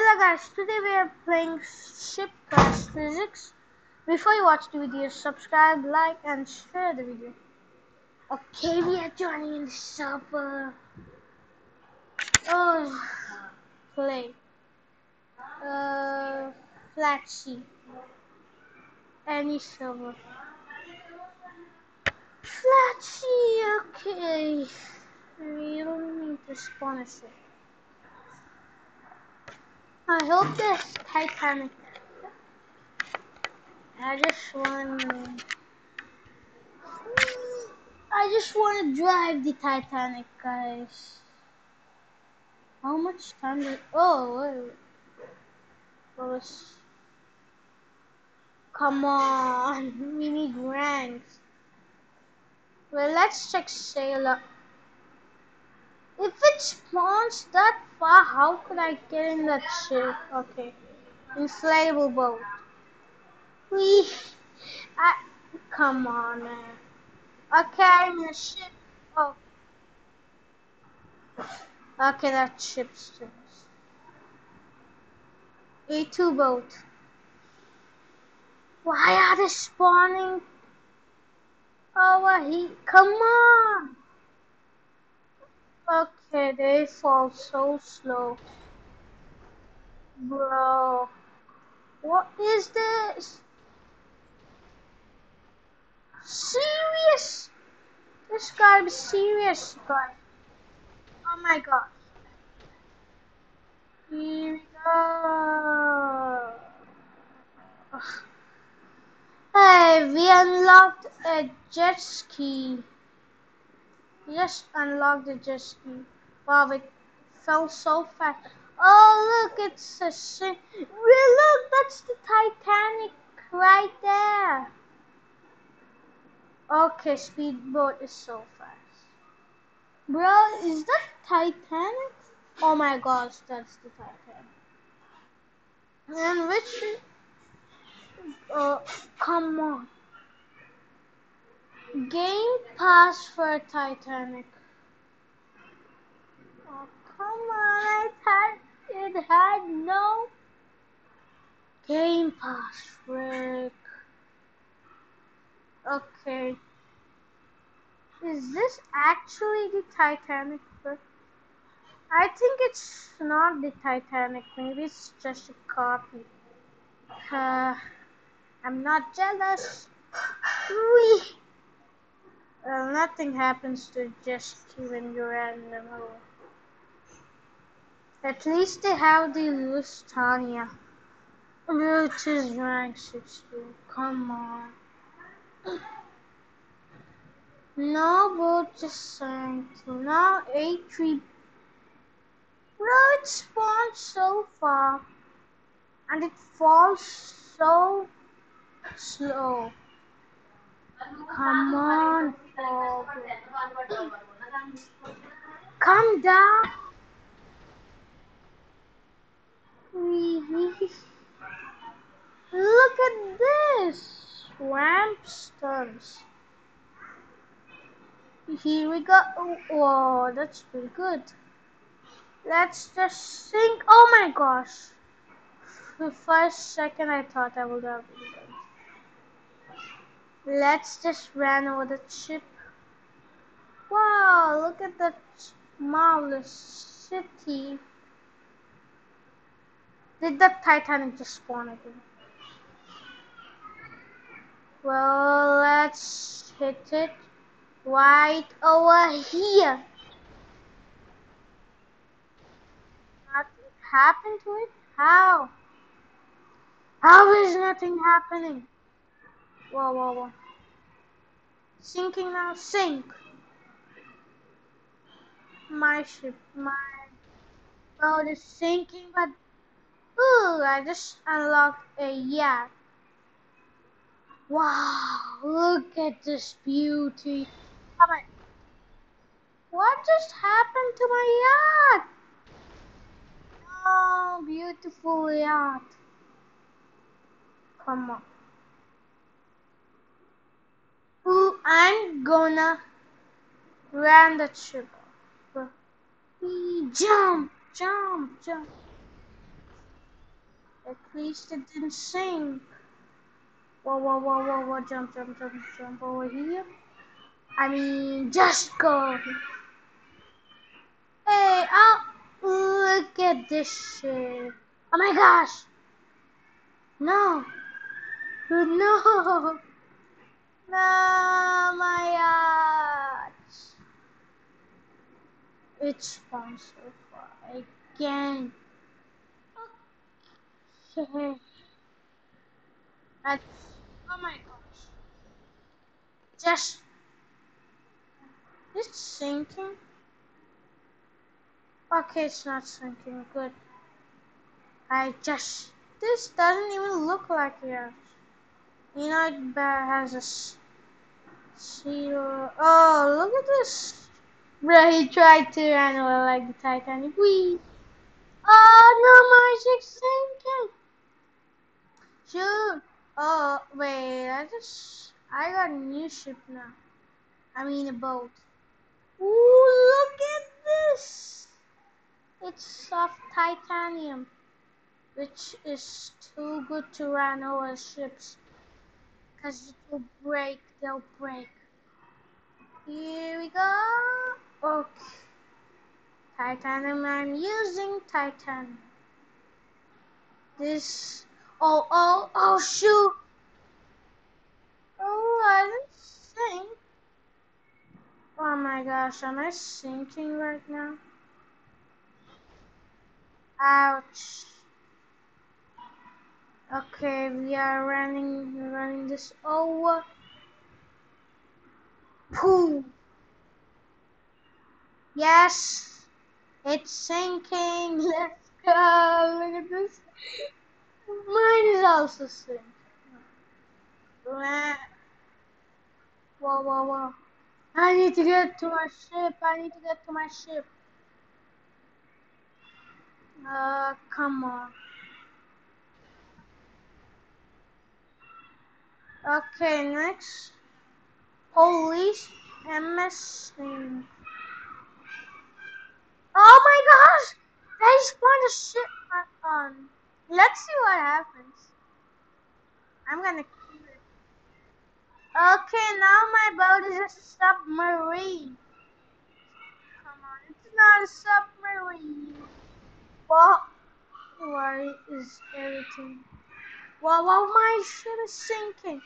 Hello guys, today we are playing Ship Crash Physics. Before you watch the video, subscribe, like and share the video. Okay, we are joining in the server. Oh, play. Uh, flat. Any server. Flat okay. We don't need to spawn a ship. I hope this Titanic. I just want. I just want to drive the Titanic, guys. How much time? Did, oh, wait. Was? Come on, we need ranks. Well, let's check sailor. If it spawns that far, how could I get in that ship? Okay. Inflatable boat. We. I. Come on, man. Okay, I'm a ship. Oh. Okay, that ship's just. A2 boat. Why are they spawning? Oh, he. Come on! Okay, they fall so slow. Bro. What is this? Serious? This guy is serious, guy. Oh my god. Here we go. Hey, we unlocked a jet ski. Just unlocked the jet ski. Wow, it fell so fast. Oh, look, it's a ship. Look, that's the Titanic right there. Okay, speedboat is so fast. Bro, is that Titanic? Oh my gosh, that's the Titanic. And which... Oh, come on. Game pass for Titanic. Oh, come on, I had, it had no Game pass, frick. Okay. Is this actually the Titanic? I think it's not the Titanic. Maybe it's just a copy. Uh, I'm not jealous. Well, nothing happens to just when you're in the middle. At least they have the Lusitania, which is rank 60. Come on. No boat just sank. Now A3. Bro, it spawns so far. And it falls so slow. Come on, Come down. Look at this. Swamp stones. Here we go. Oh, that's pretty good. Let's just sink. Oh my gosh. For first second I thought I would have. Let's just run over the ship. Wow, look at that marvelous city. Did the Titanic just spawn again? Well, let's hit it right over here. Nothing happened to it? How? How is nothing happening? Whoa, whoa, whoa. Sinking now, sink. My ship, my boat is sinking, but ooh, I just unlocked a yacht. Wow, look at this beauty. Come on. What just happened to my yacht? Oh, beautiful yacht. Come on. Ooh, I'm gonna ram the ship. Jump, jump, jump. At least it didn't sink. Whoa, whoa, whoa, whoa, whoa, jump, jump, jump, jump over here. I mean, just go. Hey, oh, look at this shit. Oh my gosh. No. No. Gosh. It's gone so far again. Okay. That's, oh my gosh. Just, it's sinking. Okay, it's not sinking. Good. I just, this doesn't even look like it. Know, it has a zero. Oh, look at this. Bro, he tried to run away like the Titanic. Wee. Oh, no, my sinking. Shoot. Oh, wait, I just, I got a new ship now. I mean a boat. Ooh, look at this. It's soft titanium, which is too good to run over ships. Because it will break, they'll break. Here we go. Okay. Titanium, I'm using titanium. This, oh, oh, oh, shoot. Oh, I didn't sink. Oh my gosh, am I sinking right now? Ouch. Okay, we are running running this over. Pooh. Yes, it's sinking. Let's go. Look at this. Mine is also sinking. Whoa, whoa, whoa. I need to get to my ship. I need to get to my ship. Uh, come on. Okay, next. Police thing. Oh my gosh! They spawned a ship on. Let's see what happens. I'm gonna keep it. Okay, now my boat is a submarine. Come on, it's not a submarine. What? Why is everything? Wow, wow, my ship is sinking.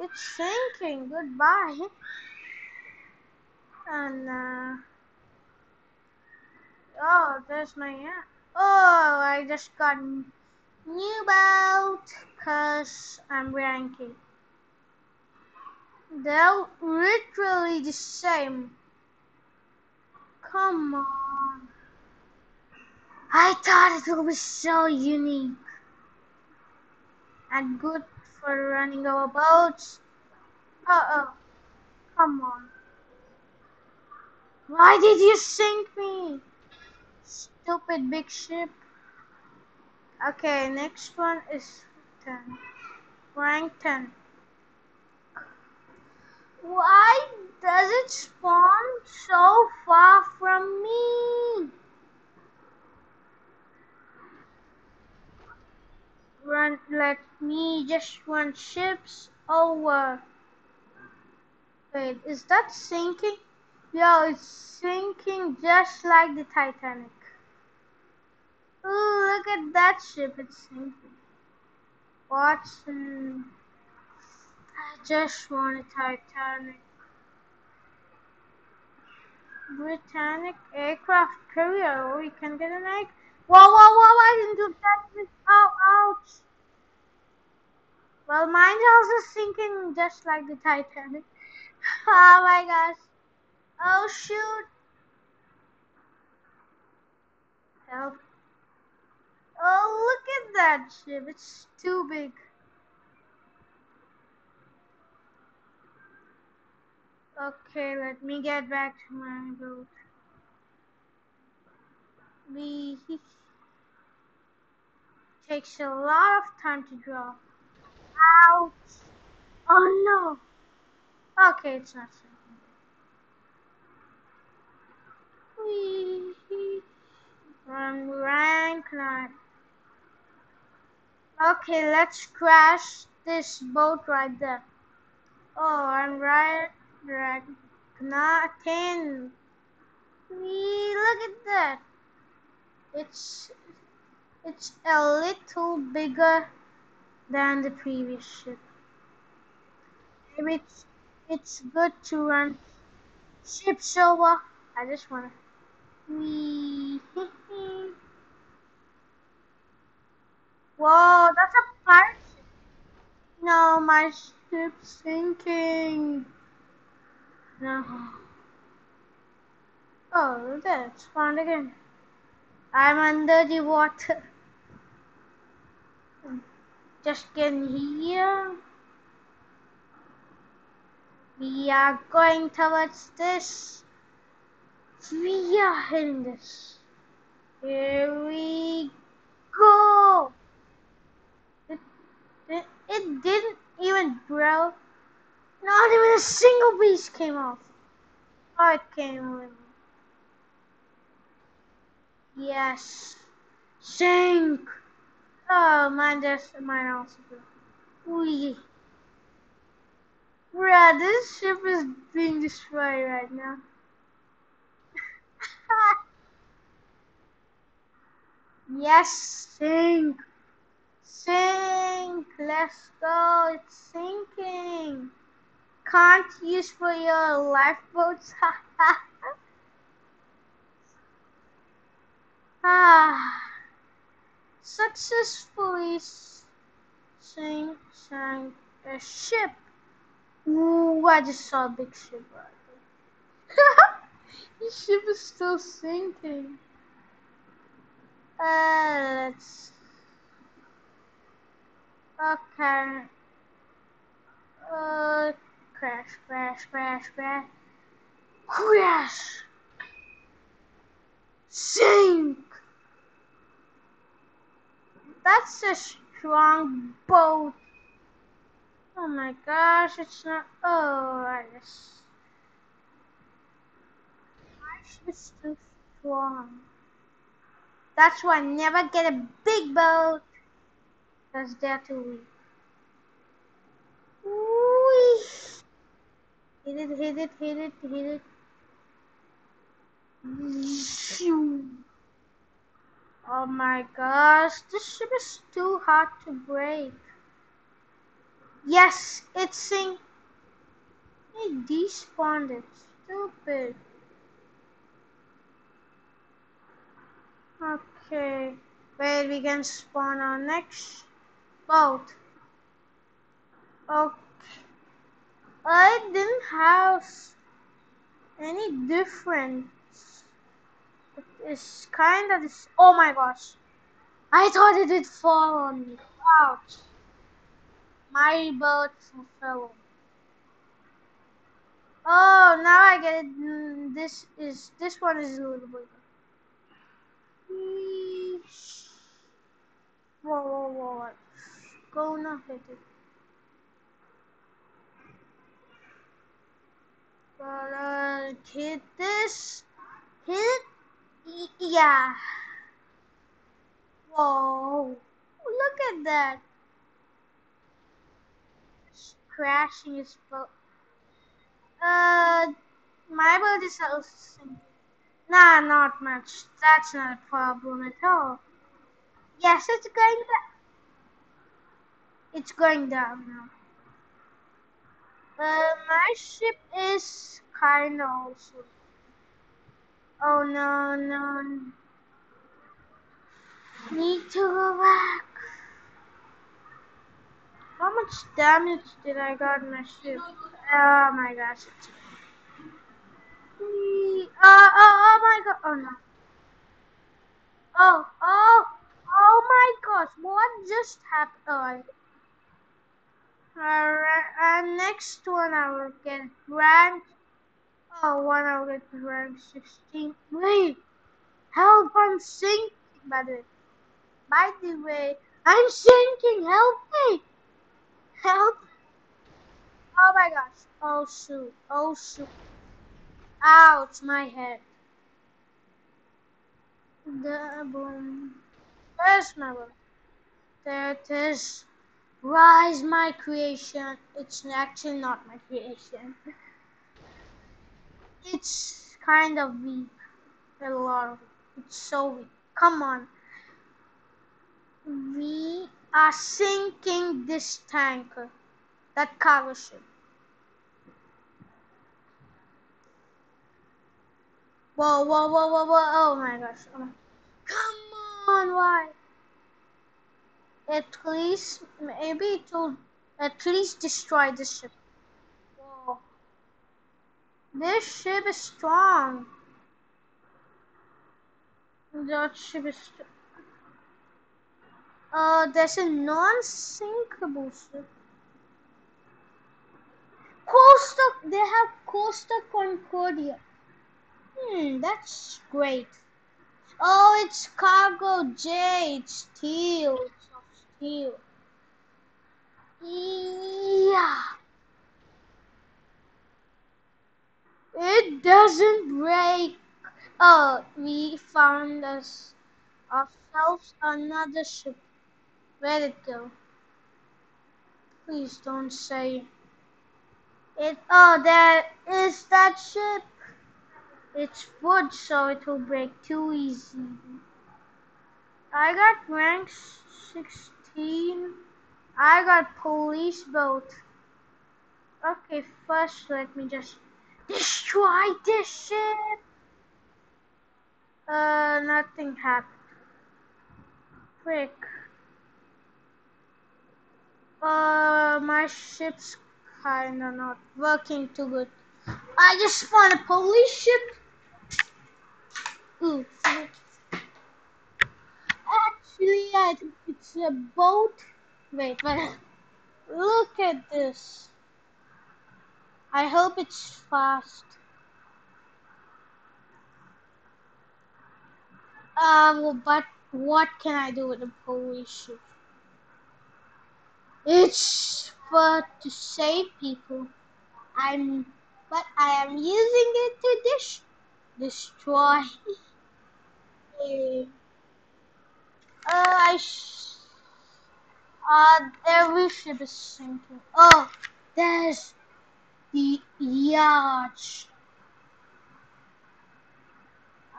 It's sinking. Goodbye. And, uh, oh, there's my. Oh, I just got new boat because I'm ranking. They're literally the same. Come on. I thought it would be so unique and good for running our boats. Uh-oh. Come on. Why did you sink me? Stupid big ship. Okay, next one is 10. Rank 10. Why does it spawn so far from me? Run, let me just run ships over. Wait, is that sinking? yeah it's sinking just like the Titanic. Ooh, look at that ship, it's sinking. Watson. I just want a Titanic. Britannic aircraft carrier. We can get an egg. Whoa, whoa, whoa, I didn't do that. Oh, ouch. Well, mine's also sinking just like the Titanic. oh my gosh. Oh, shoot. Help. Oh, look at that ship. It's too big. Okay, let me get back to my boat. We takes a lot of time to draw. Ouch! Oh no! Okay, it's not sinking. Run rank nine. Okay, let's crash this boat right there. Oh, I'm right. Ragnakin. We look at that. It's it's a little bigger than the previous ship. Maybe it's it's good to run ships over. I just wanna. Wee. Whoa, that's a pirate ship. No, my ship's sinking. No. Oh, that's spawned again. I'm under the water. Just getting here. We are going towards this. We are hitting this. Here we go. It, it, it didn't even grow. Not even a single piece came off. It came with. Yes. Sink. Oh, mine just mine also. Wee. Bruh, this ship is being destroyed right now. yes, sink. Sink. Let's go. It's sinking. Can't use for your lifeboats. ah. Successfully sank a ship. Ooh, I just saw a big ship the ship is still sinking. Uh, let's. Okay. Uh, crash, crash, crash, crash. Crash! Sink! That's a strong boat. Oh my gosh, it's not. Oh, I just. It's too strong. That's why I never get a big boat. Because they're too weak. Whee! Hit it, hit it, hit it, hit it. Oh my gosh, this ship is too hard to break. Yes, it's saying it despawned it. Stupid. Okay. Wait, we can spawn our next boat. Okay. I didn't have any difference. It's kind of this. Oh my gosh. I thought it did fall on me. Ouch. My boat fell. Oh, now I get it. Mm, This is this one is a little bit. Whoa, whoa, whoa! Go now, hit it. Gotta hit this. Hit. Yeah. Whoa! Look at that. It's crashing his boat. Uh, my boat is also sinking. Nah, not much. That's not a problem at all. Yes, it's going down. It's going down now. Uh, my ship is kind of also. Oh no, no. Need to go back. How much damage did I got in my ship? Oh my gosh. Uh, oh, oh my god. Oh no. Oh, oh, oh my gosh. What just happened? Oh, Alright, and next one I will get rank. Oh, one will get rank 16. Wait, help! I'm sinking. By the way, by the way, I'm sinking. Help me! Help! Oh my gosh! Oh shoot! Oh shoot! Ouch! My head. The boom. Where's my boat? There it is. Rise, my creation. It's actually not my creation. It's kind of weak. A lot of It's so weak. Come on. We are sinking this tanker. That cargo ship. Whoa, whoa, whoa, whoa, whoa. Oh my gosh. Oh. Come on, why? At least, maybe it will at least destroy the ship. This ship is strong. That ship is strong. Uh, there's a non-sinkable ship. Costa, they have Costa Concordia. Hmm, that's great. Oh, it's cargo J. It's steel. It's steel. Yeah. It doesn't break. Oh, we found us ourselves another ship. Where'd it go? Please don't say it. Oh, there is that ship. It's wood, so it will break too easy. I got rank 16. I got police boat. Okay, first let me just destroy this ship. Uh, nothing happened. Quick. Uh, my ship's kinda not working too good. I just found a police ship Ooh. Actually, I think it's a boat. Wait, but look at this. I hope it's fast. Um, but what can I do with a police ship? It's for to save people. I'm, but I am using it to dis destroy. Uh, I sh- uh, every ship is sinking. Oh, there's the yacht.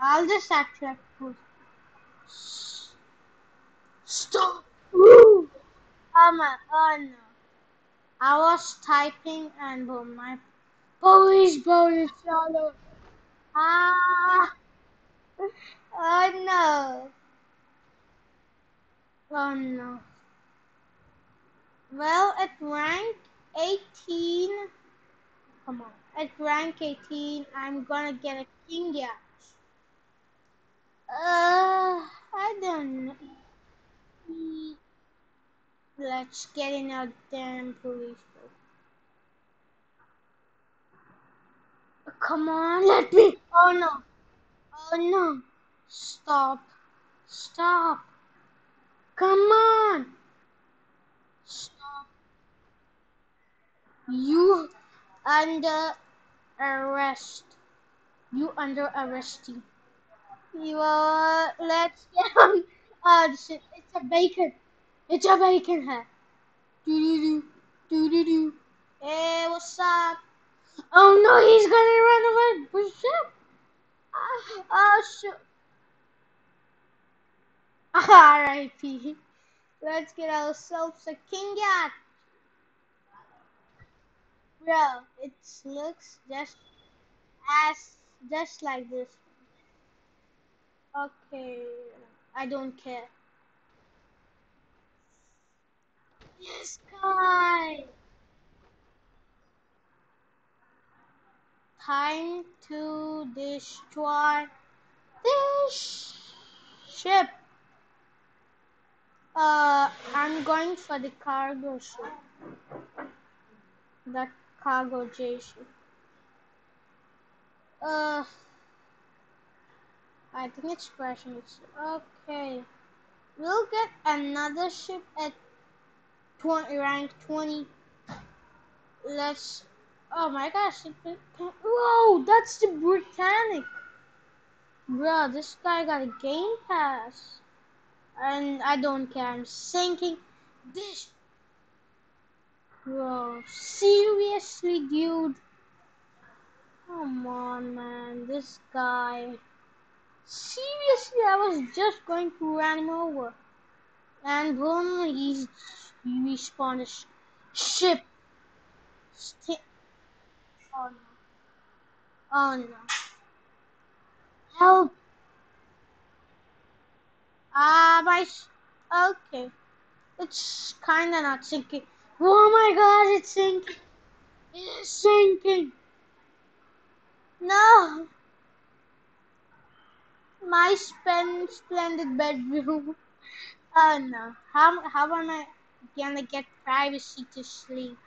I'll just actually put. Stop! Woo! Oh my, oh no. I was typing and boom, my police boat is shallow. Ah! Oh no. Oh no. Well, at rank 18, come on, at rank 18, I'm gonna get a king yacht. Uh, I don't know. Let's get in a damn police boat. Come on, let me. Oh no. Oh no. Stop. Stop. Come on. Stop. You under arrest. You under arresting. You are. Let's get on. Oh shit! It's a bacon. It's a bacon hat. Do do do do do do. Hey, what's up? Oh no, he's gonna run away. What's up? Ah, oh shoot. R.I.P. Let's get ourselves a king yacht. Bro, it looks just as just like this. Okay, I don't care. Yes, guy. Time to destroy this ship. Uh, I'm going for the cargo ship. The cargo J ship. Uh, I think it's crashing. It's okay. We'll get another ship at 20 rank 20. Let's. Oh my gosh! Whoa, that's the Britannic. Bro, this guy got a game pass. And I don't care. I'm sinking this. Bro, seriously, dude. Come on, man. This guy. Seriously, I was just going to run him over. And boom, he's he respawned sh ship. Sti oh no. Oh no. Help! Ah, uh, my. Okay. It's kinda not sinking. Oh my god, it's sinking. It's sinking. No. My spen splendid bedroom. Oh no. How how am I gonna get privacy to sleep?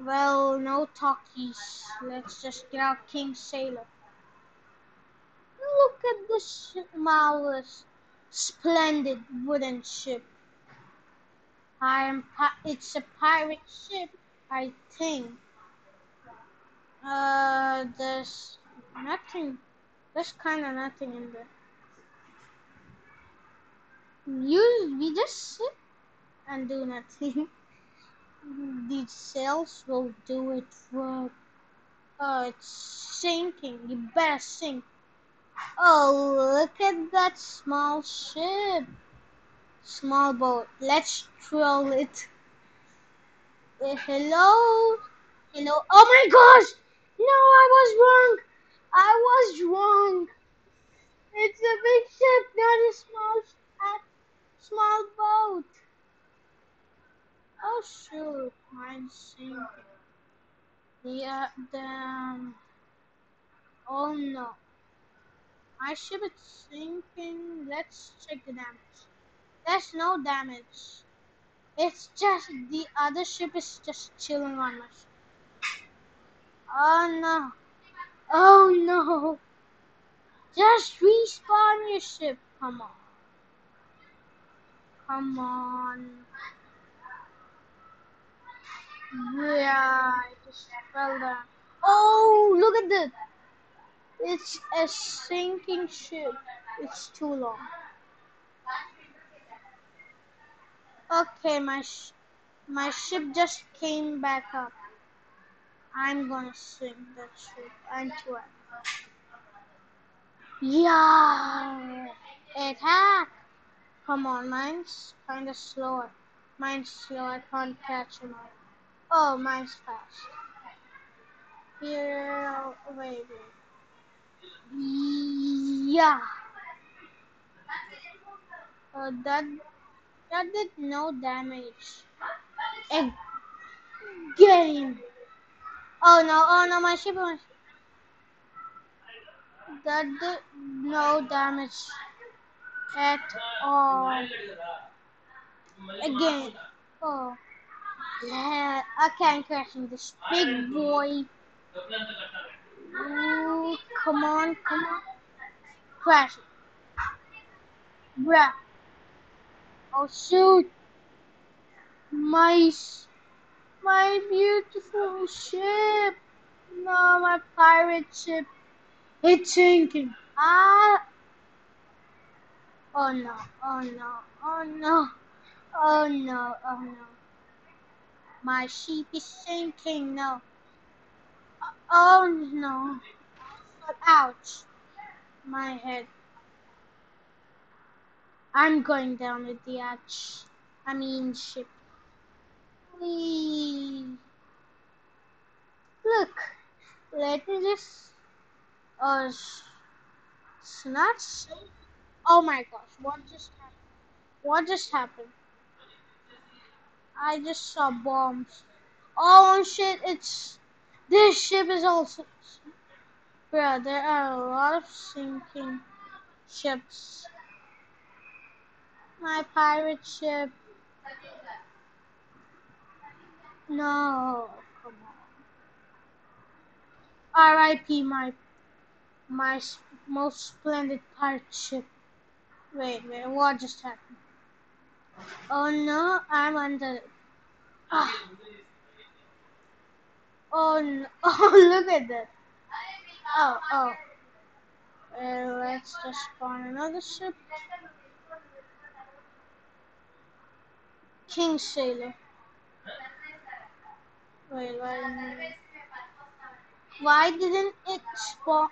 Well, no talkies. Let's just get out King Sailor. Look at this marvelous, splendid wooden ship. I am. It's a pirate ship, I think. Uh, there's nothing. There's kind of nothing in there. You, we just sit and do nothing. These sails will do it for. Oh, it's sinking. You better sink. Oh, look at that small ship. Small boat. Let's troll it. Uh, hello? Hello? Oh my gosh! No, I was wrong. I was wrong. It's a big ship, not a small, small boat. Oh shoot, mine's sinking. Yeah, damn. Oh no. My ship is sinking. Let's check the damage. There's no damage. It's just the other ship is just chilling on ship. Oh no. Oh no. Just respawn your ship. Come on. Come on. Yeah, I just fell down. Oh, look at this. It's a sinking ship. It's too long. Okay, my sh my ship just came back up. I'm gonna sink that ship. Too Yeah, attack! Come on, mine's kind of slower. Mine's slow. I can't catch him. Oh, mine's fast. Here, wait, wait. Yeah. Uh, that that did no damage. Again. Oh no, oh no, my ship was... That did no damage at all. Again. Oh. Yeah, I can't crash in this big boy. Ooh, come on, come on. Crash. Bruh. Oh shoot! My, my beautiful ship! No, my pirate ship. It's sinking. Ah! Oh no, oh no, oh no, oh no, oh no. My ship is sinking, no. Oh no. Ouch. My head. I'm going down with the arch. I mean ship. Whee. Look, let me just. Uh, not. Oh my gosh! What just happened? What just happened? I just saw bombs. Oh shit! It's this ship is also. Bro, there are a lot of sinking ships. My pirate ship. No, come on. R.I.P. my my most splendid pirate ship. Wait, wait, what just happened? Oh no, I'm under. Ah. Oh no! Oh, look at that. Oh, oh. Uh, let's just spawn another ship. King Sailor. Wait, why, why didn't it spawn?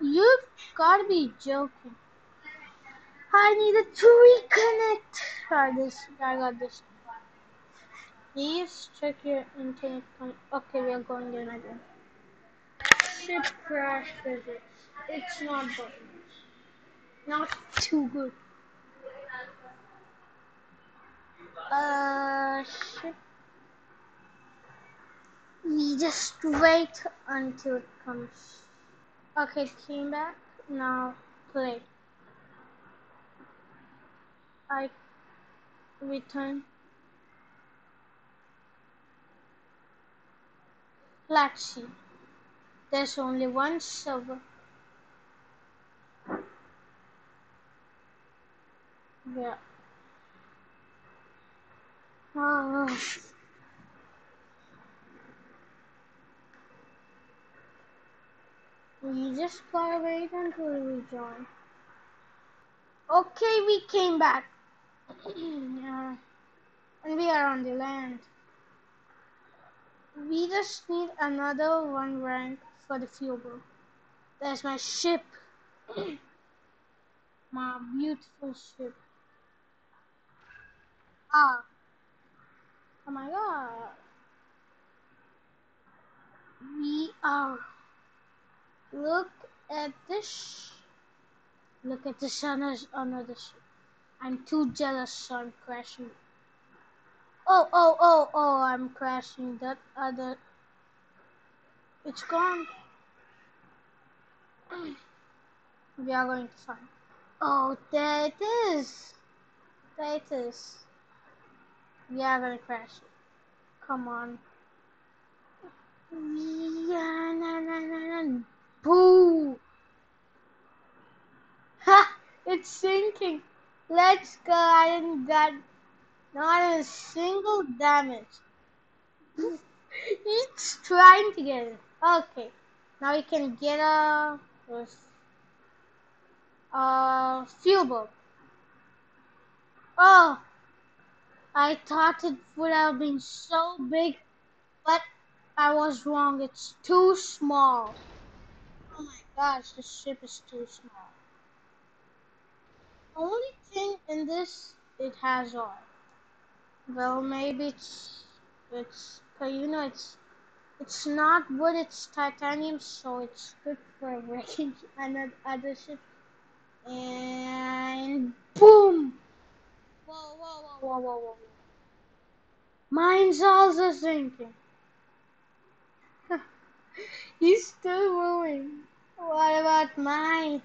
You've gotta be joking. I needed to reconnect. Alright, this, I got this. Please check your internet. Okay, we are going in again. Ship crash physics. It's not good. Not too good. Uh. We just wait until it comes. Okay, came back. Now play. I return. Black Sea. There's only one server. Yeah. We just gotta wait until we join. Okay, we came back. yeah. And we are on the land. We just need another one rank for the fuel. There's my ship. my beautiful ship. Ah. Oh my god. We are. Look at this. Look at the sun is under the ship. I'm too jealous, so I'm crashing. Oh, oh, oh, oh, I'm crashing that other. It's gone. we are going to find. Oh, there it is. There it is. Are going to crash. Come on. Yeah, na, na, na, na. Boo! Ha! It's sinking. Let's go. I didn't get not a single damage. it's trying to get it. Okay. Now we can get a, a fuel boat. Oh, I thought it would have been so big, but I was wrong. It's too small. Oh my gosh, the ship is too small. Only thing in this, it has oil. Well, maybe it's it's but you know it's it's not wood, it's titanium, so it's good for breaking another other ship. And boom! Whoa, whoa, whoa, whoa, whoa, whoa! Mine's also sinking. He's still moving. What about mine?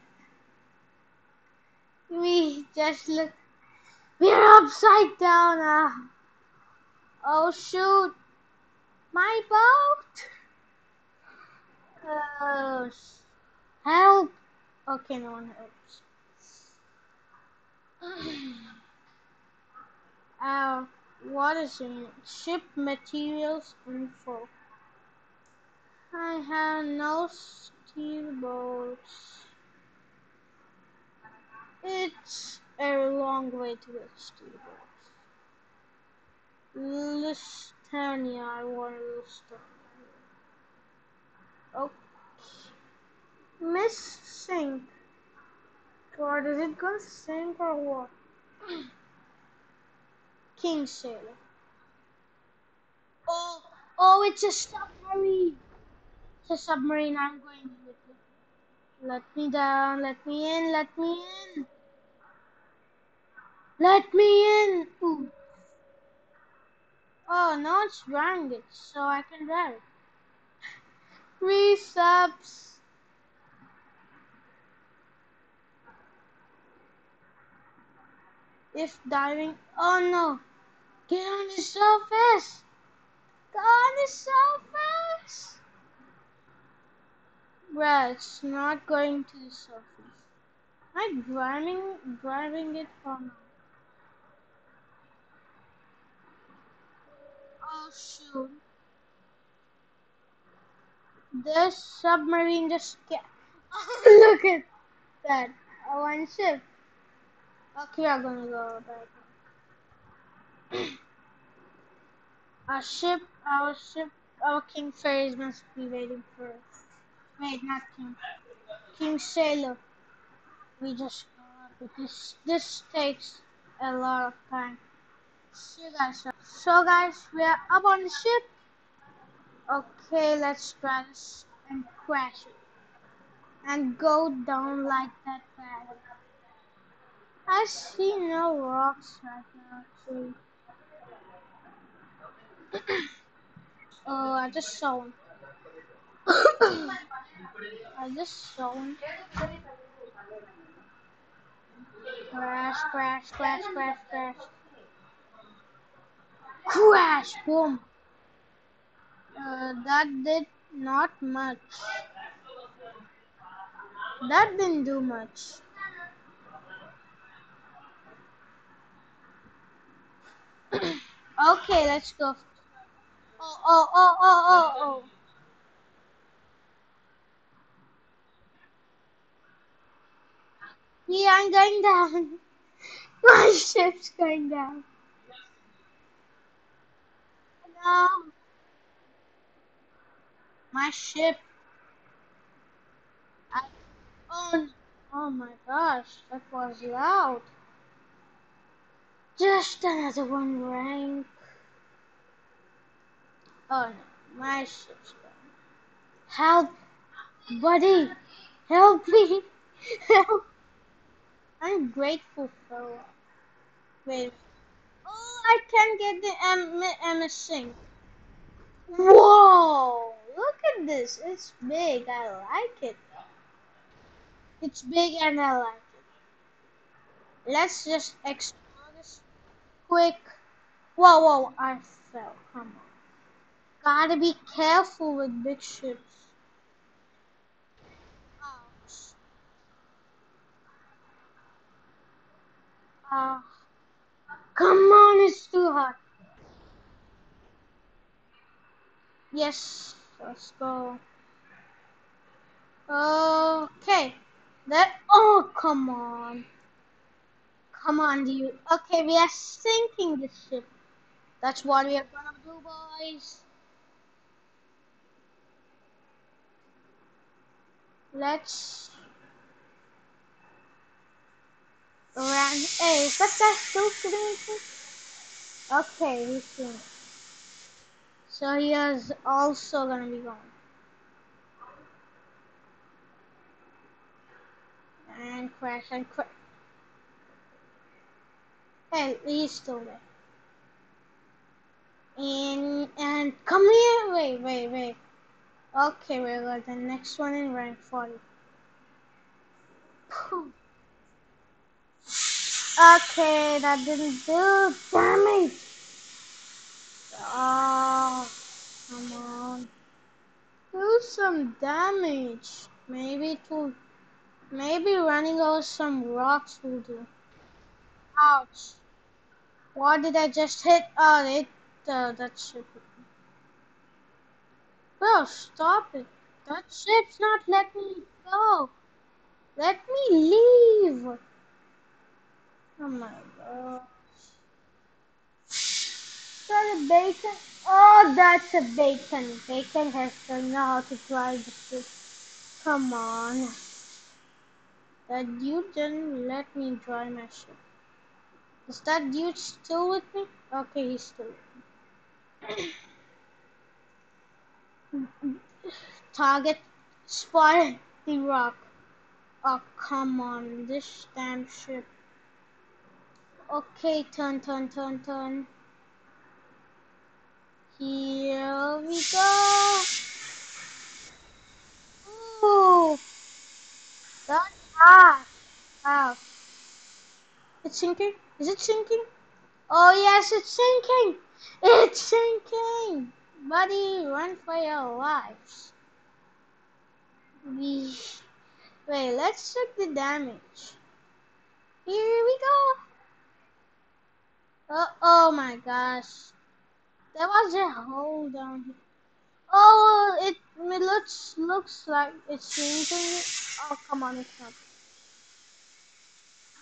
We just look. We're upside down now. Oh shoot! My boat! Uh, help! Okay, no one helps. uh, what is it? Ship materials info. I have no steel boats. It's a long way to get steel boats. Lusitania, I want Lusitania. Okay. Oh. Miss Sink. God, is it gonna sink or what? King Sailor. Oh, oh, it's a submarine. It's a submarine. I'm going with it. Let me down. Let me in. Let me in. Let me in. Ooh. Oh, no, it's it, so I can drive. Three subs. If diving, oh no, get on the surface. Get on the surface. Bruh, it's not going to the surface. Am I driving, driving it or not? Oh shoot. This submarine just look at that. Oh, one ship. Okay, I'm gonna go back. Our ship, our ship, our king fairies must be waiting for us. Wait, not king. King Sailor. We just this this takes a lot of time. See you guys. So guys, we are up on the ship. Okay, let's try this and crash it. And go down like that bad. I see no rocks right now actually. oh, I just saw one. I just saw one. Crash, crash, crash, crash, crash. Crash! Boom! Uh, that did not much. That didn't do much. okay, let's go. Oh, oh, oh, oh, oh, oh. Yeah, I'm going down. My ship's going down. No. My ship. I, oh, oh my gosh, that was loud. Just another one rank. Oh my gone. Help, buddy, help me, help. I'm grateful for. Wait. Oh, I can get the M Sync. Whoa! Look at this. It's big. I like it. It's big and I like it. Let's just explore this quick. Whoa, whoa! I fell. Come on. Gotta be careful with big ships. Uh, come on, it's too hot. Yes, let's go. Okay. That, oh, come on. Come on, dude. Okay, we are sinking the ship. That's what we are gonna do, boys. Let's run. Hey, is that guy still sitting Okay, he's. So he is also gonna be gone. And crash and crash. Hey, he's still there. And and come here. Wait, wait, wait. Okay, we got the next one in rank 40. Okay, that didn't do damage. Oh, come on. Do some damage. Maybe to, maybe running over some rocks will do. Ouch. What did I just hit? Oh, it, uh, that ship. Bro, stop it. That ship's not letting me go. Let me leave. Oh my god. Is that a bacon? Oh, that's a bacon. Bacon has to know how to drive the ship. Come on. That dude didn't let me drive my ship. Is that dude still with me? Okay, he's still with me. Target spotted the rock. Oh, come on, this damn ship. Okay, turn, turn, turn, turn. Here we go. Ooh, that's fast. Wow. It's sinking? Is it sinking? Oh, yes, it's sinking. It's sinking. Buddy, run for your lives. We... Wait, let's check the damage. Here we go. Oh, oh my gosh. There was a hole down here. Oh, it, it looks looks like it's sinking. Oh, come on, it's not.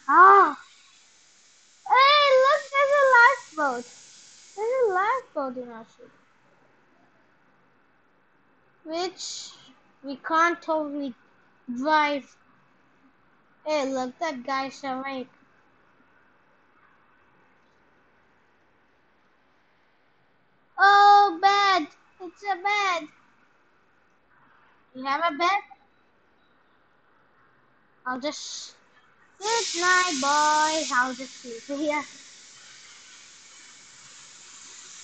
Ah. Hey, look, there's a lifeboat. There's a lifeboat in our ship. Which we can't totally drive. Hey, look, that guy's awake. Oh, bed! It's a bed! You have a bed? I'll just... Good night, boy. I'll just sleep here.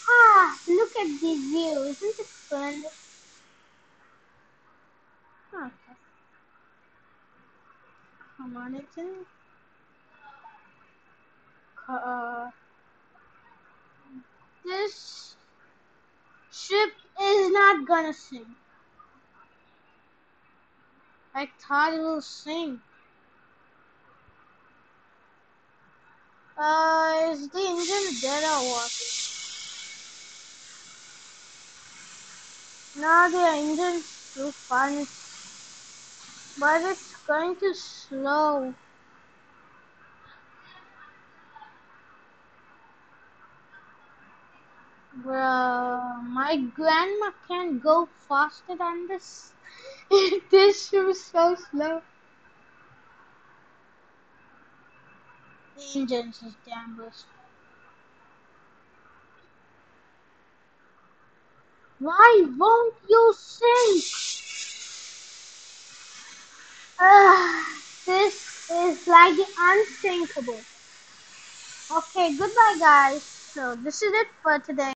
Ah, look at the view. Isn't it splendid? Okay. Come on, it's in... Uh, this ship is not gonna sink. I thought it will sink. Uh, is the engine dead or what? No, the engine's too fun. But it's going too slow. Bro, my grandma can't go faster than this. this is so slow. The engine is damn. Why won't you sink? This is like unthinkable. Okay, goodbye guys. So this is it for today.